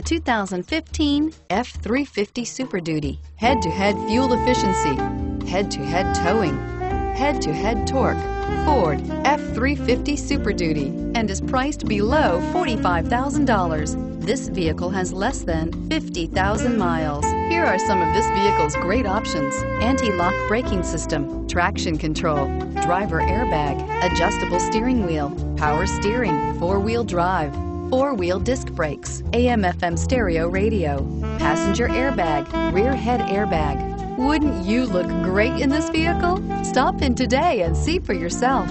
The 2015 F-350 Super Duty. Head-to-head fuel efficiency, head-to-head towing, head-to-head torque. Ford F-350 Super Duty and is priced below $45,000. This vehicle has less than 50,000 miles. Here are some of this vehicle's great options. Anti-lock braking system, traction control, driver airbag, adjustable steering wheel, power steering, four-wheel drive, four-wheel disc brakes, AM-FM stereo radio, passenger airbag, rear head airbag. Wouldn't you look great in this vehicle? Stop in today and see for yourself.